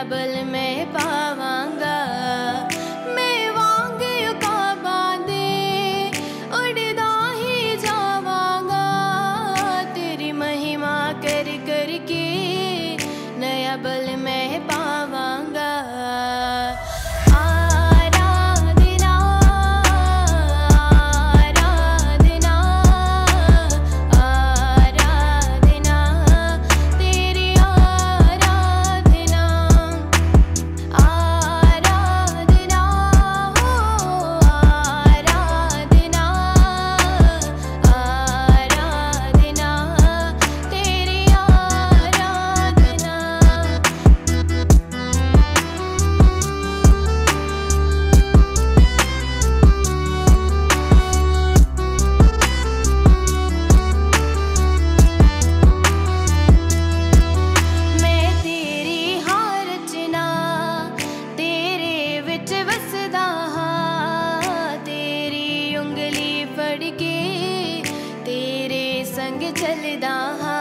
Double में पावांगा। मैं वांग युकाबा दे उड़दा ही जावांगा। तेरी महिमा कर करके नया बल में पावांगा संग चलदा हा।